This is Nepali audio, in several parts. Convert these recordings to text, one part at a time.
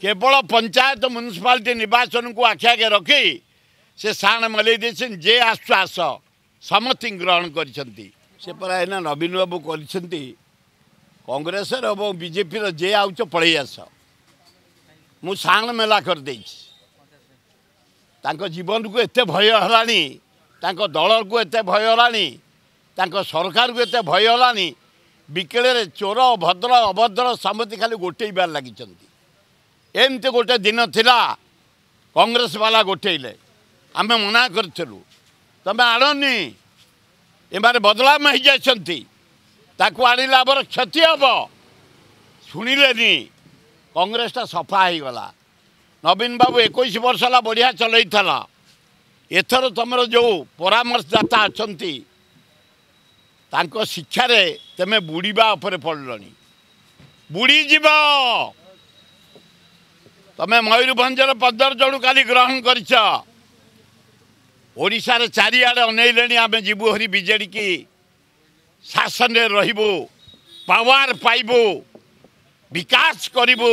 केवल पञ्चायत म्युनिसिपाटी निर्वाचनको आखे आगे से साण मलैदेखि जे आस आस समति ग्रहण गरिन्छ सेपरा नवीन बाबू गरिन्छ कङ्ग्रेस र विजेपि जे आउँछ पढै मु म साण मेला गरिदेछ जीवन कुे भय होला को एत भय होला सरकार को एते भय होला नि चोर भद्र अभद्र सति खालि गोटिन्छ ଏମିତି ଗୋଟେ ଦିନ ଥିଲା କଂଗ୍ରେସ ବାଲା ଗୋଟେଇଲେ ଆମେ ମନା କରିଥିଲୁ ତମେ ଆଣନି ଏମାନେ ବଦନାମ ହେଇଯାଇଛନ୍ତି ତାକୁ ଆଣିଲେ ଆମର କ୍ଷତି ହେବ ଶୁଣିଲେନି କଂଗ୍ରେସଟା ସଫା ହେଇଗଲା ନବୀନ ବାବୁ ଏକୋଇଶ ବର୍ଷ ହେଲା ବଢ଼ିଆ ଚଲେଇଥିଲା ଏଥର ତୁମର ଯେଉଁ ପରାମର୍ଶଦାତା ଅଛନ୍ତି ତାଙ୍କ ଶିକ୍ଷାରେ ତୁମେ ବୁଡ଼ିବା ଉପରେ ପଡ଼ିଲଣି ବୁଡ଼ିଯିବ ତୁମେ ମୟୂରଭଞ୍ଜର ପଦର ଜଣୁକାଲି ଗ୍ରହଣ କରିଛ ଓଡ଼ିଶାରେ ଚାରିଆଡ଼େ ଅନେଇଲେଣି ଆମେ ଯିବୁ ହରି ବିଜେଡ଼ିକି ଶାସନରେ ରହିବୁ ପାୱାର ପାଇବୁ ବିକାଶ କରିବୁ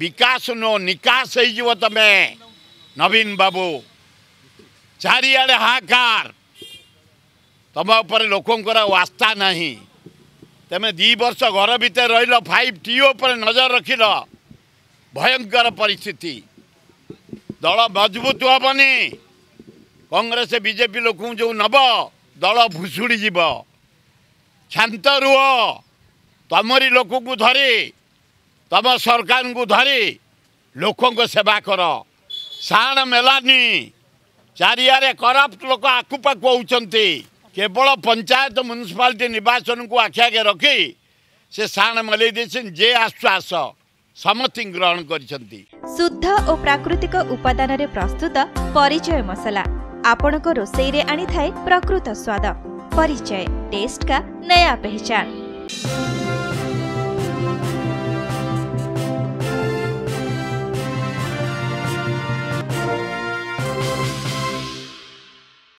ବିକାଶ ନୁହଁ ନିକାଶ ହେଇଯିବ ତୁମେ ନବୀନ ବାବୁ ଚାରିଆଡ଼େ ହାହାକାର ତୁମ ଉପରେ ଲୋକଙ୍କର ଆଉ ଆସ୍ଥା ନାହିଁ ତୁମେ ଦୁଇ ବର୍ଷ ଘର ଭିତରେ ରହିଲ ଫାଇଭ୍ ଟି ଉପରେ ନଜର ରଖିଲ भयंकर परिस्थिति दल मजबूत हे नि कङ्ग्रेस विजेपि लोक नब दल भुसुडिज शांत रुह तमरी लोक लोकु धरि त म सरकारको धरि लोकको सेवा क साण मेलानी नि करप्ट लोक आखु पाखु हौ चाहिँ केवल पञ्चायत म्युनिसिपाटी निर्वाचनको आखे आगे रकिसे साण मलैदेखि जे आस आस ସମସ୍ତି ଗ୍ରହଣ କରିଛନ୍ତି ଶୁଦ୍ଧ ଓ ପ୍ରାକୃତିକ ଉପାଦାନରେ ପ୍ରସ୍ତୁତ ପରିଚୟ ମସଲା ଆପଣଙ୍କ ରୋଷେଇରେ ଆଣିଥାଏ ପ୍ରକୃତ ସ୍ୱାଦ ପରିଚୟ ଟେଷ୍ଟ କା ନୟା ପହଚାନ